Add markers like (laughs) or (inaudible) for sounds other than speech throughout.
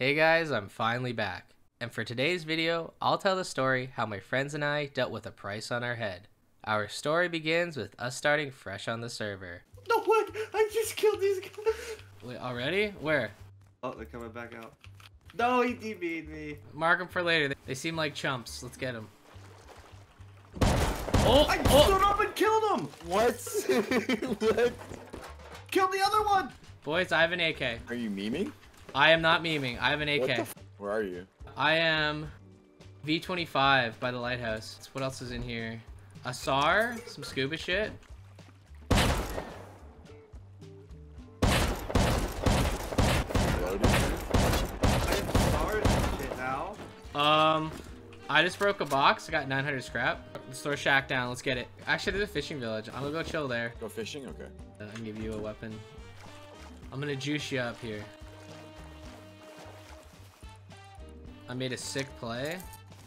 Hey guys, I'm finally back. And for today's video, I'll tell the story how my friends and I dealt with a price on our head. Our story begins with us starting fresh on the server. No way! I just killed these guys! Wait, already? Where? Oh, they're coming back out. No, he DB'd me. Mark them for later. They seem like chumps. Let's get them. Oh, I oh! stood oh. up and killed him! What? (laughs) what? Killed the other one! Boys, I have an AK. Are you memeing? I am not memeing. I have an AK. Where are you? I am V25 by the lighthouse. What else is in here? A SAR, some scuba shit. I have stars and shit now. Um, I just broke a box. I got 900 scrap. Let's throw Shack down. Let's get it. Actually, there's a fishing village. I'm gonna go chill there Go fishing? Okay. uh, and give you a weapon. I'm gonna juice you up here. I made a sick play.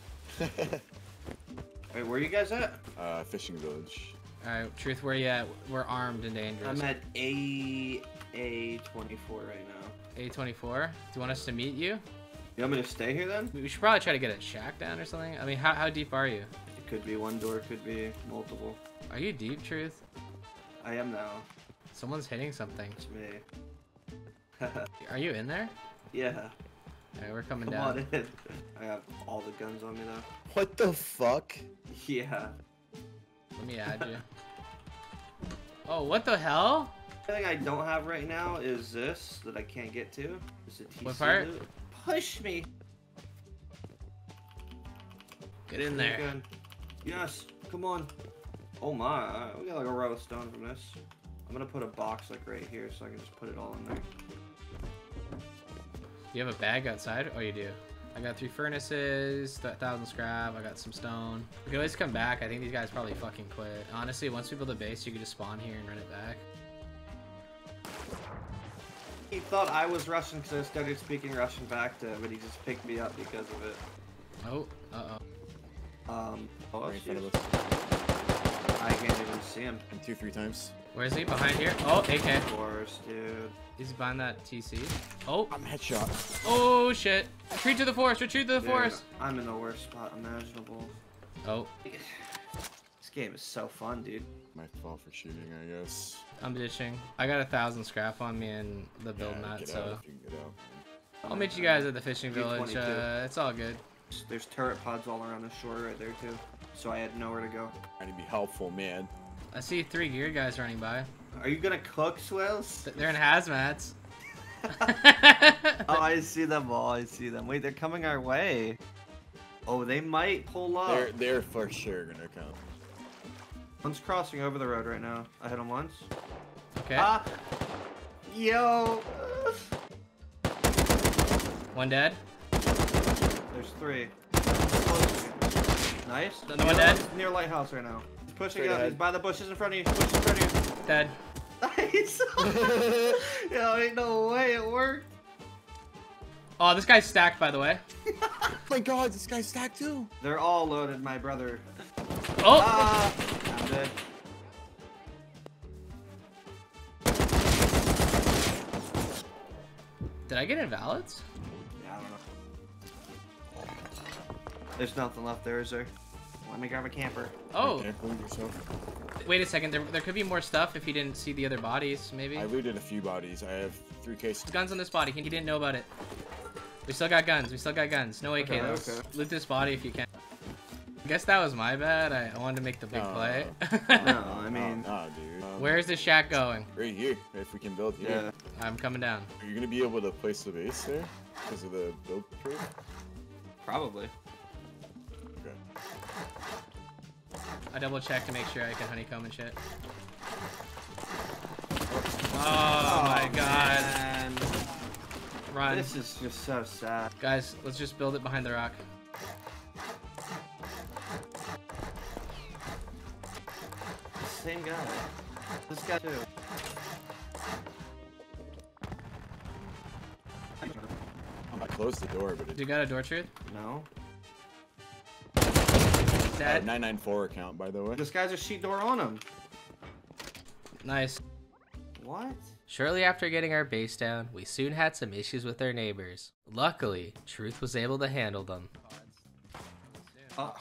(laughs) Wait, where are you guys at? uh, fishing village. Alright, Truth, where you at? We're armed and dangerous. I'm at A A24 right now. A24. Do you want us to meet you? You want me to stay here then? We should probably try to get a shack down or something. I mean, how, how deep are you? It could be one door, could be multiple. Are you deep, Truth? I am now. Someone's hitting something. It's me. (laughs) Are you in there? yeah. Alright, we're coming Come down. on in. I have all the guns on me though. What the fuck? Yeah. Let me add you. Oh, what the hell? The thing I don't have right now is this that I can't get to. Is it TC What part? loot. Push me. Get in there. gun. Yes. Come on. Oh my. We got like a row of stone from this. I'm gonna put a box like right here so I can just put it all in there. Do you have a bag outside? Oh, you do. I got three furnaces, th- thousand scrap. I got some stone. We can always come back. I think these guys probably fucking quit. Honestly, once we build a base, you can just spawn here and run it back. He thought I was Russian because I started speaking Russian back to him, but he just picked me up because of it. Oh, uh oh. Um. Oh, I can't even see him. And two, three times. Where is he? Behind here? Oh, AK. Of course, dude. He's behind that TC. Oh, I'm headshot. oh shit. Retreat to the forest. Retreat to the Dude, forest. I'm in the worst spot imaginable. Oh, This game is so fun, dude. My fault for shooting, I guess. I'm ditching. I got a thousand scrap on me and the build Yeah, mat, get so out if you can get out. I'll meet you guys at the fishing village. Uh, it's all good. There's turret pods all around the shore right there too. So I had nowhere to go. Trying to be helpful, man. I see three gear guys running by. Are you gonna cook, Swales? They're in hazmats. (laughs) oh, I see them all. I see them. Wait, they're coming our way. Oh, they might pull up. They're they're for sure gonna come. One's crossing over the road right now. I hit him once. okay. Ah! Yo! One dead. There's three. Nice. Another The one dead? one's Near lighthouse right now. He's pushing Straight up. ahead. He's by the bushes in front of you. Bushes in front of you. Dead. you. Nice. (laughs) Yo, ain't no way it worked. Oh, this guy's stacked, by the way. oh (laughs) my god, this guy's stacked too. They're all loaded, my brother. Oh! Ah! I'm dead. Did I get invalids? There's nothing left there, is there? Let me grab a camper. Oh, wait a second. There, there could be more stuff if he didn't see the other bodies, maybe. I looted a few bodies. I have three cases. Guns on this body. He he didn't know about it. We still got guns. We still got guns. No AK Okay, though. okay. Loot this body if you can. I guess that was my bad. I, I wanted to make the big No. play. No, (laughs) I mean, oh, nah, dude. Um, Where's the shack going? Right here. If we can build here. yeah. I'm coming down. Are you gonna be able to place the base there? Because of the build trade? Probably. I double check to make sure I can honeycomb and shit. Oh, oh my god. man. Run. This is just so sad. Guys, let's just build it behind the rock. Same guy. This guy too. I'm close the door, but it You got a door truth? No. Uh, 994 account, by the way. This guy's a sheet door on him. Nice. What? Shortly after getting our base down, we soon had some issues with our neighbors. Luckily, Truth was able to handle them. Uh,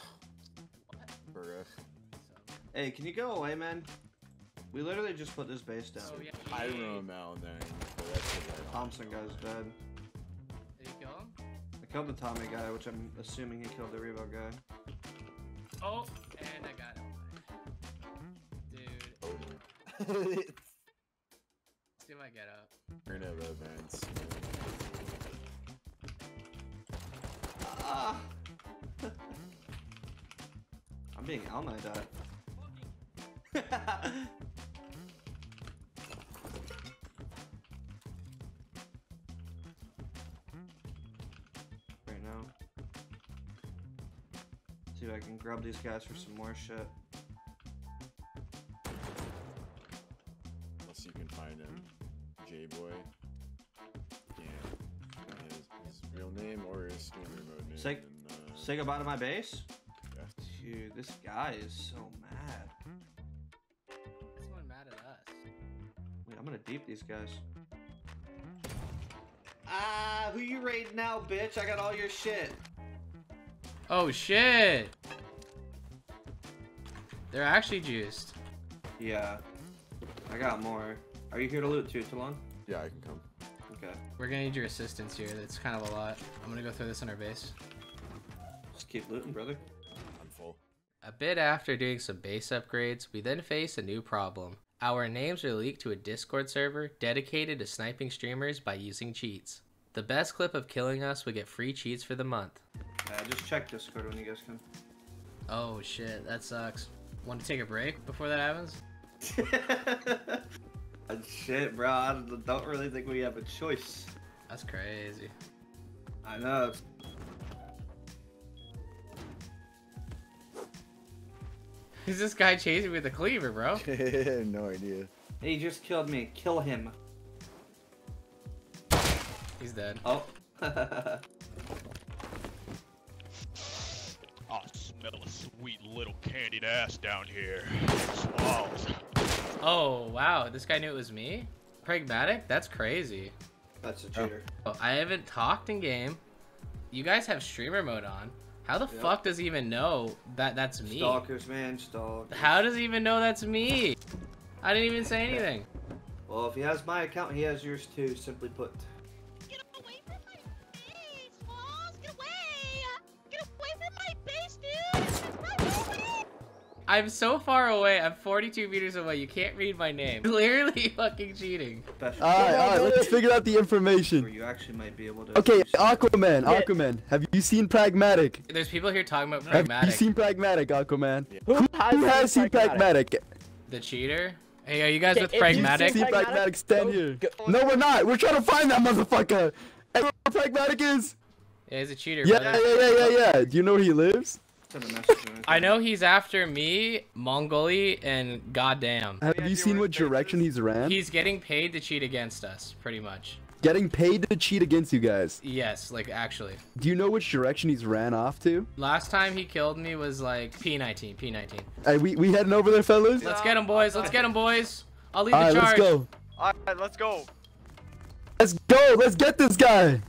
Bruh. hey, can you go away, man? We literally just put this base down. Oh, yeah. I remember Mal there, but that's the right. Thompson guy's dead. Did you kill him? I killed the Tommy guy, which I'm assuming he killed the Revo guy. Oh, and I got him. Dude, Oh. (laughs) let's see if I get up. Turn of events. Ah! I'm being Alma died. right (laughs) See if I can grab these guys for some more shit. Unless you can find him. J-Boy. Yeah. His, his real name or his streamer mode name. Say- and, uh, Say goodbye to my base? yeah. Dude, this guy is so mad. Someone mad at us. Wait, I'm gonna deep these guys. Ah, who you raid now, bitch? I got all your shit. Oh shit! They're actually juiced. Yeah. I got more. Are you here to loot too, Talon? Yeah, I can come. Okay. We're gonna need your assistance here. That's kind of a lot. I'm gonna go throw this on our base. Just keep looting, brother. I'm full. A bit after doing some base upgrades, we then face a new problem. Our names are leaked to a Discord server dedicated to sniping streamers by using cheats. The best clip of killing us would get free cheats for the month. Uh, just check Discord when you guys come. Oh shit, that sucks. Want to take a break before that happens? (laughs) Uh, Shit, bro. I don't really think we have a choice. That's crazy. I know. (laughs) Is this guy chasing me with a cleaver, bro? (laughs) no idea. He just killed me. Kill him. He's dead. Oh. Smell a sweet little candied ass down here. Swallows. Oh wow, this guy knew it was me? Pragmatic? That's crazy. That's a oh. cheater. Oh, I haven't talked in game. You guys have streamer mode on. How the Yep. fuck does he even know that that's me? Stalkers, man. Stalkers. How does he even know that's me? I didn't even say anything. Well, if he has my account, he has yours too. Simply put. I'm so far away. I'm 42 meters away. You can't read my name. (laughs) Clearly fucking cheating. Alright, alright, let's figure out the Where information. you actually might be able to. Okay, do something. Aquaman, Aquaman, have you seen Pragmatic? There's people here talking about Pragmatic. Have pragmatic. you seen Pragmatic, Aquaman? Yeah. Who, who has seen Pragmatic? the cheater? Hey, are you guys Okay, with if you pragmatic? See Pragmatic? Pragmatic, stand Go- here. go- No, we're not. We're trying to find that motherfucker. Hey, where Pragmatic is? Yeah, he's a cheater, Yeah, brother. yeah, yeah, yeah, yeah. Do you know where he lives? Send a message. or anything. I know he's after me, Mongoli, and goddamn. Have you seen what direction he's ran? He's getting paid to cheat against us, pretty much. Getting paid to cheat against you guys. Yes, like actually. Do you know which direction he's ran off to? Last time he killed me was like P19, P19. Hey, we, we heading over there, fellas? Let's get him, boys. Let's get him, boys. I'll lead the Alright, let's charge. go. Alright, let's go. Let's go. Let's get this guy.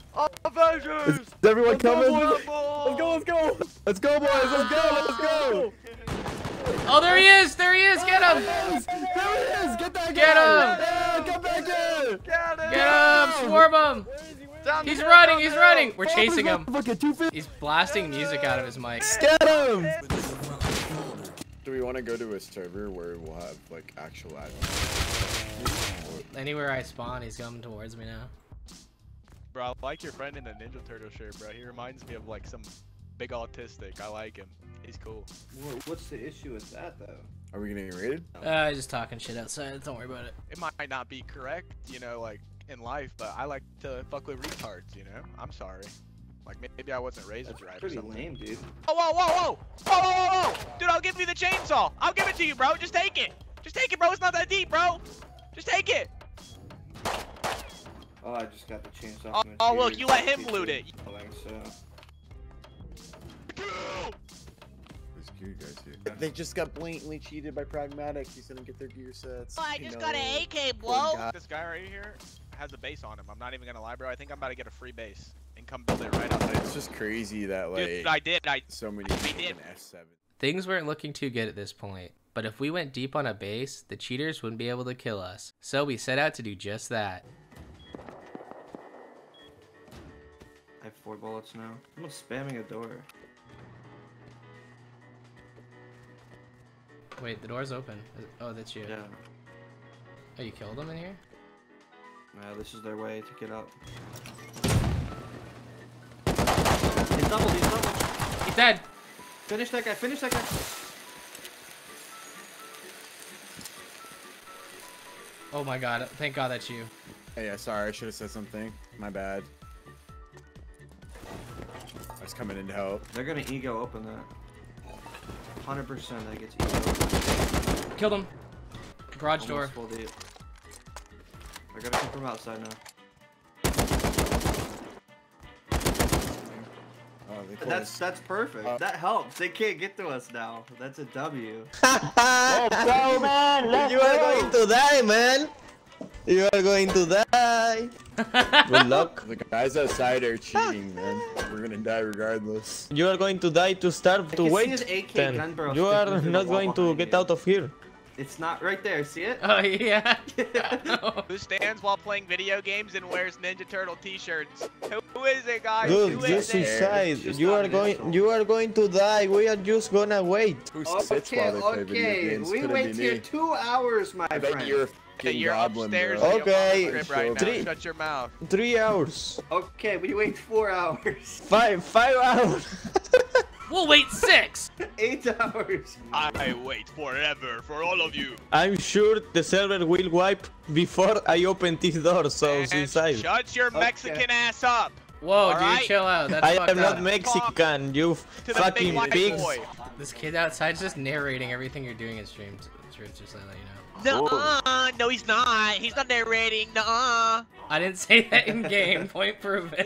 Avengers! Is everyone Let's coming? boys, Let's go, let's go! Let's go, boys. Let's go. Let's go. Oh, there he is. There he is. Get him. Yes, There he is! Get that Get him! Yeah, come back here! Get him! Get him. Swarm him. Down He's hill, running. down He's running. We're chasing him. He's blasting music out of his mic. Get him! Do we want to go to a server where we'll have like actual admins? Anywhere I spawn, he's coming towards me now. Bro, I like your friend in the Ninja Turtle shirt, bro. He reminds me of like some big autistic. I like him. He's cool. What's the issue with that, though? Are we getting raided? Uh, just talking shit outside. Don't worry about it. It might not be correct, you know, like in life, but I like to fuck with retards, you know? I'm sorry. Like maybe I wasn't raised That's right or pretty something. lame, dude. Oh, whoa, whoa, whoa! Whoa, whoa, whoa, whoa! Dude, I'll give you the chainsaw! I'll give it to you, bro! Just take it! Just take it, bro! It's not that deep, bro! Just take it! Oh, I just got the chainsaw. Oh, oh, look, you let him He's loot it. killing, So. Who's you guys here? They just got blatantly cheated by Pragmatic. He's gonna get their gear sets. Oh, I You just got an AK, poor blow. This guy right here has a base on him. I'm not even gonna lie, bro. I think I'm about to get a free base and come build it right outside. It's just crazy that like Dude, I did. I so many I did. in S7. Things weren't looking too good at this point, but if we went deep on a base, the cheaters wouldn't be able to kill us. So we set out to do just that. Have four bullets now. I'm spamming a door. Wait, the door's open. Oh, that's you. Yeah. Oh, you killed them in here? Yeah, this is their way to get up. He's doubled, he's doubled. He's dead! Finish that guy, finish that guy. Oh my god, thank god that's you. Hey, yeah, sorry, I should have said something. My bad. I was coming in to help. They're gonna ego open that. 100% that gets ego open. Killed him! Garage door. Full deep. I gotta come from outside now. Oh, That's closed. that's perfect. Uh, that helps. They can't get to us now. That's a W. (laughs) Go, man. Let's You are going to die, man. You are going to die. (laughs) Good luck. The guys outside are cheating, man. We're gonna die regardless. You are going to die to starve to wait. AK Then you are not going to get you. out of here. It's not right there. See it? Oh yeah. (laughs) Who stands while playing video games and wears Ninja Turtle t-shirts? Who is it, guys? Dude, Who you it? suicide. You are going. insult. You are going to die. We are just gonna wait. Who sits while they play video okay. games? We Could've wait here two hours, my I bet friend. You're a Okay, fucking you're goblin, upstairs bro. in your mom's Okay, crib right now. three. Shut your mouth. Three hours. Okay, we wait four hours. (laughs) Five. Five hours. (laughs) we'll wait six! Eight hours. I wait forever for all of you. I'm sure the server will wipe before I open this door. So And suicide. shut your Okay. Mexican ass up. Whoa, dude, Alright. chill out. That's I fucked am not up. Mexican. You To big fucking pigs. boy. This kid outside's just narrating everything you're doing in stream. Just, just to let you know. Nuh-uh. No, he's not. He's not narrating. Nuh-uh. I didn't say that in game. (laughs) Point proven.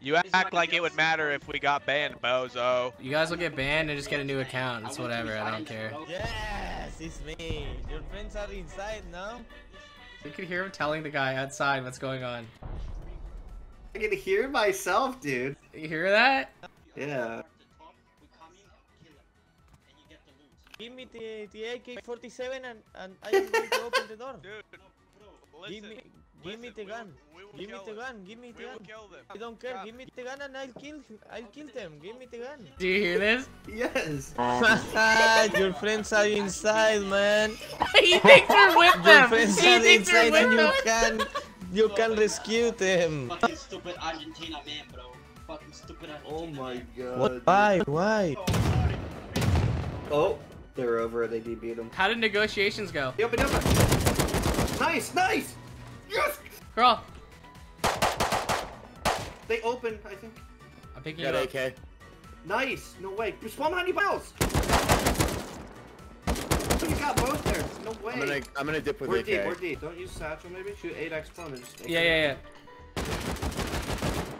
You act like it would matter if we got banned, bozo. You guys will get banned and just get a new account. It's whatever. I don't care. Yes, it's me. Your friends are inside now. You can hear him telling the guy outside what's going on. I can hear myself, dude. You hear that? Yeah. Give me the, the AK-47 and, and I am going to open the door. (laughs) Dude, Give listen. me, give me the listen, gun. We, we will Give me the them. gun. Give me the We gun. kill them. I don't care. Stop. Give me the gun and I'll kill. I'll kill them. Give me the gun. (laughs) Do you hear this? Yes. (laughs) Your friends are inside, man. he thinks we're with them. Your friends He are inside with and you can, you can rescue them. Fucking stupid Argentina man, bro. Fucking stupid oh Argentina. Oh my god. What? Why? Why? Oh, they're over. They beat them. How did negotiations go? They Open, open. Nice, nice. Yes. Girl, They open. I think. I'm picking you Got up. AK. Nice. No way. You Spawn behind you, Miles. You got both there. No way. I'm gonna I'm gonna dip with We're AK. deep. We're deep. Don't use satchel. Maybe shoot 8x spawn and just. Yeah, yeah,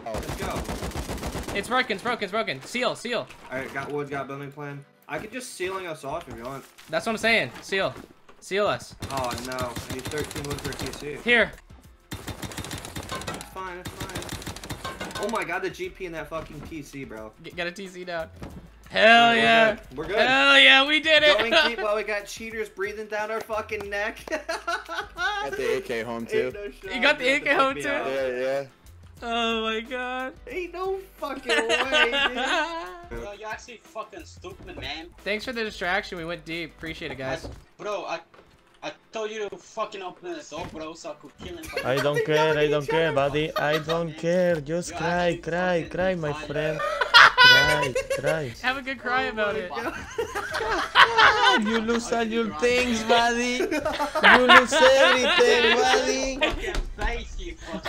Oh, Let's go. It's broken. It's broken. It's broken. Seal. Seal. All right, got wood. Got building plan. I could just sealing us off if you want. That's what I'm saying. Seal. Seal us. Oh no. I need 13 wood for TC. Here. It's fine. It's fine. Oh my god, the GP in that fucking PC, bro. Get, get a TC down. Hell We're yeah. good. We're good. Hell yeah, we did it. Going deep (laughs) while we got cheaters breathing down our fucking neck. got the AK home (laughs) too. No shot. You got the You have to AK home too? Yeah, yeah. Oh my god. Ain't no fucking way, Bro, (laughs) you're actually fucking stupid, man. Thanks for the distraction. We went deep. Appreciate it, guys. Bro, I I told you to fucking open the door, bro, so I could kill him. but- I (laughs) don't care. I don't care, buddy. I don't care. Just You're (laughs) cry, cry, cry, my violent. friend. Cry, cry. Have a good cry oh about it. You lose all your things, buddy. You lose everything, buddy.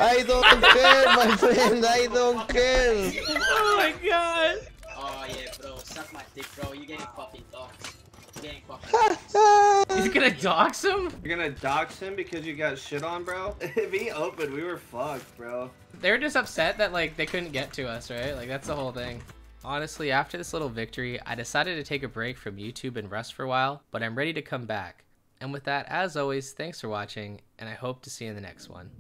I don't care, my friend. I don't care. Oh my god. Oh yeah, bro, suck my dick, bro. You're getting fucking doxxed. You're getting fucking He's gonna dox him? You're gonna dox him because you got shit on, bro? (laughs) if he opened, we were fucked, bro. They were just upset that like they couldn't get to us, right? Like that's the whole thing. Honestly, after this little victory, I decided to take a break from YouTube and Rust for a while, but I'm ready to come back. And with that, as always, thanks for watching, and I hope to see you in the next one.